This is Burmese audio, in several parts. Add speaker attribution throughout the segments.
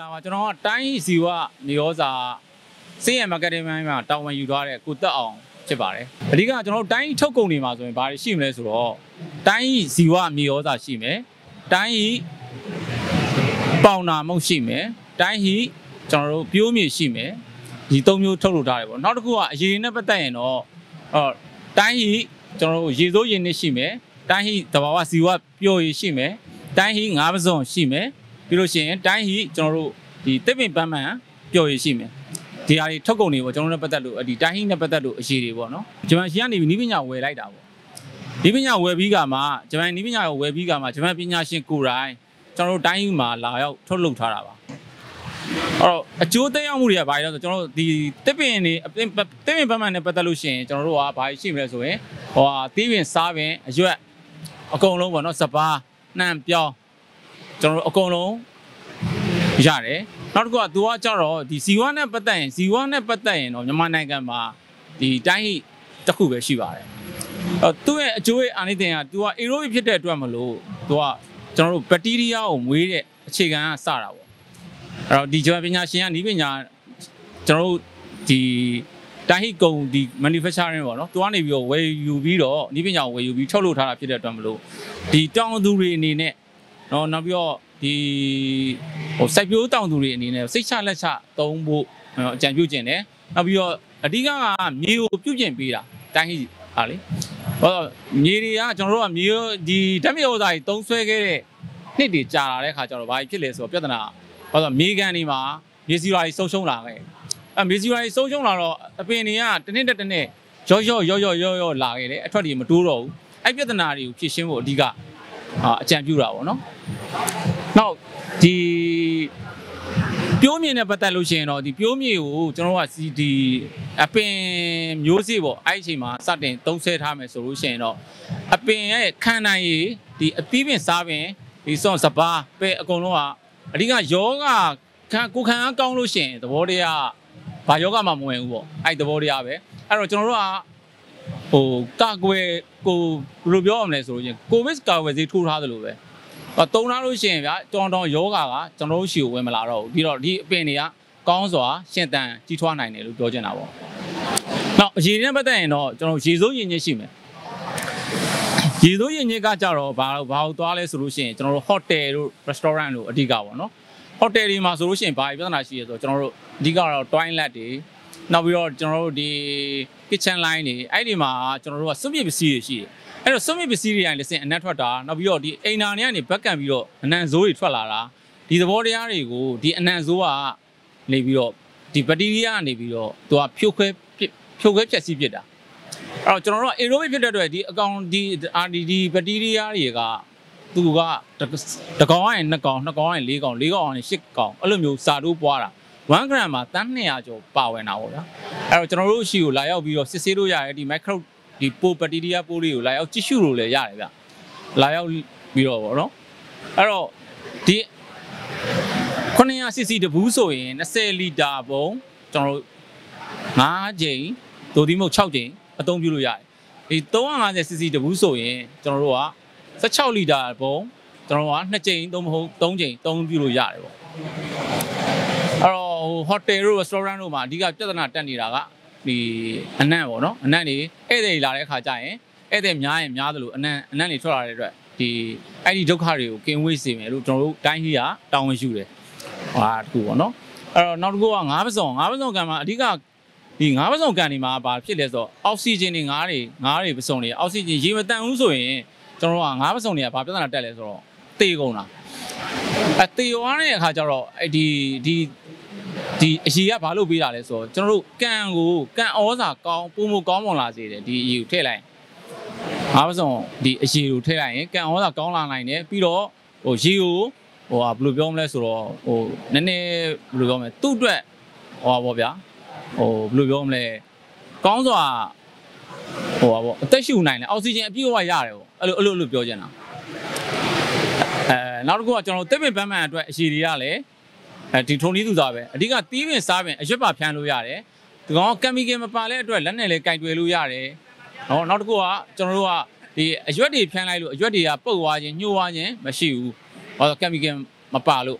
Speaker 1: လာပါကျွန်တော်ကတိုင်းစီဝနေရောစာစေးရမာကတင်မိုင်းမှာတာဝန်ယူထားတဲ့ကိုတက်အောင်ဖြစ်ပါတယ်အဓိကကျွန်တော်တို့တိုင်းထုတ်ကုန်တွေမှာဆိုရင်ဘာတွေရှိမလဲဆိုတော့တိုင်းစီဝမြေရောစာရှိမယ်တိုင်းပေါင်နာမုတ်ရှိမယ်တိုင်းဟိကျွန်တော်တို့ပြိုးမြေရှိမယ်ဒီသုံးမျိုးထုတ်လုပ်ထားတယ်ပေါ့နောက်တစ်ခုကအရေနဲ့ပတ်သက်ရင်တော့အော်တိုင်းဟိကျွန်တော်တို့ရေစိုးရင်နှစ်ရှိမယ်တိုင်းဟိတဘာဝစီဝပျော်ရည်ရှိမယ်တိုင်းဟိငါးပစုံရှိမယ် ပြီးလို့ရှိရင်တိုင်းဟိကျွန်တော်တို့ဒီတစ်ပင်ပန်းမှန်ပျော်ရည်ရှိမယ်ဒီဟာတွေထုတ်ကုန်တွေပေါ့ကျွန်တော်တို့နဲ့ပတ်သက်လို့ဒီတိုင်းဟိနဲ့ပတ်သက်လို့အရေးတွေပေါ့နော်ဂျမန်ရှီကနေနီးပညာဝယ်လိုက်တာပေါ့နီးပညာဝယ်ပြီးကမှဂျမန်နီးပညာကိုဝယ်ပြီးကမှဂျမန်ပညာရှင်ကိုယ်တိုင်ကျွန်တော်တို့တိုင်းဟိမှာလာရောက်ထုတ်လုပ်ထားတာပါအဲ့တော့အကျိုးသက်ရောက်မှုတွေကဘာလဲဆိုတော့ကျွန်တော်တို့ဒီတစ်ပင်တွေတစ်ပင်ပန်းမှန်နဲ့ပတ်သက်လို့ရှိရင်ကျွန်တော်တို့ကဘာရှိမလဲဆိုရင်ဟိုဟာတီးပင်စားပင်အရွက်အကုန်လုံးပေါ့နော်စပါးနှံပြောင်း ကျွန်တော်တို့အကုန်လုံးရတယ်နောက်တစ်ခုကသူကကြတော့ဒီဇီဝနဲ့ပတ်သက်ရင်ဇီဝနဲ့ပတ်သက်ရင်တော့မြန်မာနိုင်ငံမှာဒီတိုင်းဟိတစ်ခုပဲရှိပါတယ်အဲသူ့ရဲ့အကျိုးရဲ့အာနိသင်ကသူကအေရိုဘီဖြစ်တဲ့အတွက်မလို့သူကကျွန်တော်တို့ဘက်တီးရီးယားကိုမွေးတဲ့အခြေခံကစတာပေါ့အဲ့တော့ဒီဂျပန်ပညာရှင်ကဤပညာကျွန်တော်တို့ဒီတိုင်းဟိကုံဒီ manufacturing ပေါ့နော်သူကနေပြီးတော့ဝယ်ယူပြီးတော့ဤပညာကိုဝယ်ယူပြီးထုတ်လုပ်ထားတာဖြစ်တဲ့အတွက်မလို့ဒီတောင်သူတွေအနေနဲ့ နော်နောက်ပြီးတော့ဒီဟိုစိုက်ပျိုးတောင်သူတွေအနေနဲ့စိတ်ချလက်ချသုံးဖို့အကြံပြုခြင်းတယ်နောက်ပြီးတော့အဓိကကမြေကိုပြုပြင်ပေးတာတိုင်းဟိဟာလေဟောမြေတွေကကျွန်တော်တို့ကမြေဒီဓာတ်မြေဩဇာကြီးသုံးဆွဲခဲ့တဲ့နှစ်တွေကြာလာတဲ့ခါကျတော့ဘာဖြစ်လဲဆိုတော့ပြဿနာဟောဆိုမြေကန်တွေမှာမြေစီရွာကြီးဆုံးရှုံးလာခဲ့အဲမြေစီရွာကြီးဆုံးရှုံးလာတော့အပင်တွေကတစ်နှစ်တစ်နှစ်ရော့ရော့ရော့ရော့ရော့ရော့လာခဲ့တယ်အထွက်တွေမတိုးတော့ဘူးအဲ့ပြဿနာတွေကိုဖြေရှင်းဖို့အဓိက အာအကြံပြုတာပေါ့နော်နောက်ဒီပြိုးမြေနဲ့ပတ်သက်လို့ရှိရင်တော့ဒီပြိုးမြေကိုကျွန်တော်တို့ကစီဒီအပင်မျိုးစေ့ပေါ့အဲ့ဒီအချိန်မှာစတင်သုံးဆဲထားမယ်ဆိုလို့ရှိရင်တော့အပင်ရဲ့ခံနိုင်ရည်ဒီအသီးပင်စားပင်ဒီစွန်စပါးပဲအကုန်လုံးကအဓိကယောဂခံကိုခံအားကောင်းလို့ရှိရင်သဘောတရားဘာယောဂမှမဝင်ဘူးပေါ့အဲ့ဒီသဘောတရားပဲအဲ့တော့ကျွန်တော်တို့က ဟိုကာကွယ်ကိုဘယ်လိုပြောရမလဲဆိုလို့ချင်းကိုဗစ်ကာကွယ်ဆေးထိုးထားသလိုပဲဟောတုံထားလို့ရှိရင်ဗျာတောင်တောင်ယောဂကကျွန်တော်တို့ရှီကိုဝင်မလာတော့ဘူးပြီးတော့ဒီအပင်တွေကကောင်းစွာရှင်တန်ကြီးထွားနိုင်တယ်လို့ပြောချင်တာပေါ့နောက်ရေနဲ့ပတ်သက်ရင်တော့ကျွန်တော်ရေစိုးရင်ညစ်ရှိမယ်ရေစိုးရင်ညစ်ကကြတော့ဘာဘာလို့သွားလဲဆိုလို့ရှိရင်ကျွန်တော်တို့ hotel တို့ restaurant တို့အဓိကပေါ့နော် hotel တွေမှာဆိုလို့ရှိရင်ဘာပြဿနာရှိရဲဆိုတော့ကျွန်တော်တို့အဓိကတော့ toilet တွေ နောက်ပြီးတော့ကျွန်တော်တို့ဒီ kitchen line တွေအဲ့ဒီမှာကျွန်တော်တို့ကစွန့်ပစ်ပစ္စည်းတွေရှိတယ်အဲ့တော့စွန့်ပစ်ပစ္စည်းတွေတိုင်းလက်စင်အနက်ထွက်တာနောက်ပြီးတော့ဒီအိမ်နာတွေကနေဘက်ကန်ပြီးတော့အနံဇိုးတွေထွက်လာတာဒီသဘောတရားတွေကိုဒီအနံဇိုးကနေပြီးတော့ဒီဘက်တီးရီးယားကနေပြီးတော့သူကဖြိုခွဲဖြိုခွဲဖြက်စီးပစ်တာအဲ့တော့ကျွန်တော်တို့က aerobic ဖြစ်တဲ့အတွက်ဒီအကောင်ဒီ RDD ဘက်တီးရီးယားတွေကသူကတကောင်ရင်2ကောင်2ကောင်ရင်4ကောင်4ကောင်ရင်8ကောင်အဲ့လိုမျိုးစာတိုးပွားတာ 1 gram မှာတန်း200ကျော်ပါဝင်တာပေါ့ဗျာအဲ့တော့ကျွန်တော်တို့ရှိကိုလာရောက်ပြီးတော့စစ်ဆေးလို့ရတယ်ဒီ micro ဒီပိုဘက်တီးရီးယားပိုးလေးကိုလာရောက်ကြည့်ရှုလို့လည်းရတယ်ဗျလာရောက်ပြီးတော့ပေါ့နော်အဲ့တော့ဒီ900 cc တဘူးဆိုရင်20လီတာပုံကျွန်တော်တို့5ချိန်ဒိုဒီမုတ်6ချိန်အသုံးပြုလို့ရတယ်ဒီ 350 cc တဘူးဆိုရင်ကျွန်တော်တို့က16လီတာပုံကျွန်တော်တို့က2ချိန်သုံးမဟုတ်3ချိန်သုံးပြုလို့ရတယ်ပေါ့ အဲ့တော့ဟို hotel တို့ restaurant တို့မှာအဓိကပြဿနာတက်နေတာကဒီအနံ့ပေါ့နော်အနံ့တွေဧည့်သည်လာတဲ့ခါကျရင်ဧည့်သည်များရင်များသလိုအနံ့အနံ့တွေထွက်လာတဲ့အတွက်ဒီအဲ့ဒီဒုက္ခတွေကိုကင်းဝေးစေမယ်လို့ကျွန်တော်တို့တိုင်းကြီးကတောင်းဝင်ယူတယ်ဟာတခုပေါ့နော်အဲ့တော့နောက်တစ်ခုကငါးပစုံငါးပစုံကံမှာအဓိကဒီငါးပစုံကန်ဒီမှာဘာဖြစ်လဲဆိုတော့အောက်ဆီဂျင်တွေငါးတွေငါးတွေပစုံတွေအောက်ဆီဂျင်ရေမတန်ဘူးဆိုရင်ကျွန်တော်တို့ကငါးပစုံတွေကဘာပြဿနာတက်လဲဆိုတော့တေကုန်တာအဲတေရောတဲ့အခါကျတော့အဲ့ဒီဒီ ဒီအရေးကဘာလို့ပေးတာလဲဆိုတော့ကျွန်တော်တို့ကံကိုကံဩဇာကောင်းပုံမကောင်းမွန်လာစေတယ်ဒီအရေးကိုထည့်လိုက်ငါးပစုံဒီအရေးကိုထည့်လိုက်ရင်ကံဩဇာကောင်းလာနိုင်တယ်ပြီးတော့ဟိုရေကိုဟိုဟာဘယ်လိုပြောမလဲဆိုတော့ဟိုနည်းနည်းဘယ်လိုပြောမလဲသူ့အတွက်ဟိုပါဗောဗျာဟိုဘယ်လိုပြောမလဲကောင်းစွာဟိုပါဗောအသက်ရှူနိုင်တယ်အောက်ဆီဂျင်အပြည့်အဝရတယ်ဗောအဲ့လိုအဲ့လိုအဲ့လိုပြောချင်တာအဲနောက်တစ်ခုကကျွန်တော်တစ်ပင်ပန်းမှန်အတွက်အရှိတွေကလည်း အဲဒီထုံနည်းသူစားပဲအဓိကတီးပင်စားပင်အရွက်ပါဖြန်းလို့ရတယ်ဒီကောင်ကက်မီကယ်မပါလဲအတွက်လက်နဲ့လည်းကင်တွယ်လို့ရတယ်ဟောနောက်တစ်ခုကကျွန်တော်တို့ကဒီအရွက်တွေဖြန်းလိုက်လို့အရွက်တွေကပုတ်သွားခြင်းညှိုးသွားခြင်းမရှိဘူးဟောကက်မီကယ်မပါလို့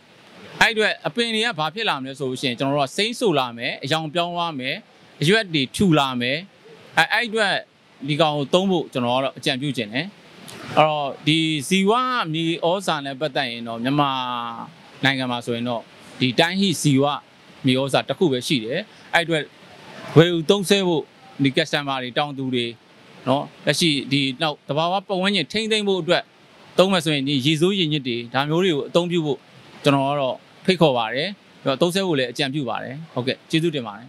Speaker 1: အဲ့အတွက်အပင်တွေကဘာဖြစ်လာမလဲဆိုလို့ရှိရင်ကျွန်တော်တို့ကစိမ့်ဆူလာမယ်အယောင်ပြောင်းသွားမယ်အရွက်တွေထူလာမယ်အဲ့အဲ့အတွက်ဒီကောင်ကိုသုံးဖို့ကျွန်တော်ကတော့အကြံပြုခြင်းတယ်အဲ့တော့ဒီဇီဝမြေဩဇာနဲ့ပတ်သက်ရင်တော့မြန်မာနိုင်ငံမှာဆိုရင်တော့ ဒီတိုင်းဟိဇီဝမြေဩဇာတစ်ခုပဲရှိတယ်အဲ့အတွက်ဝယ်ယူသုံးဆဲဖို့ဒီ customer တွေတောင်းသူတွေနော်လက်ရှိဒီနောက်တဘာဝပတ်ဝန်းကျင်ထိမ့်သိမ့်ဖို့အတွက်သုံးမယ်ဆိုရင်ဒီရေစိုးရင်ညစ်တွေဒါမျိုးတွေကိုအသုံးပြုဖို့ကျွန်တော်ကတော့ဖိတ်ခေါ်ပါတယ်ပြီးတော့သုံးဆဲဖို့လည်းအကြံပြုပါတယ်ဟုတ်ကဲ့ကျေးဇူးတင်ပါတယ်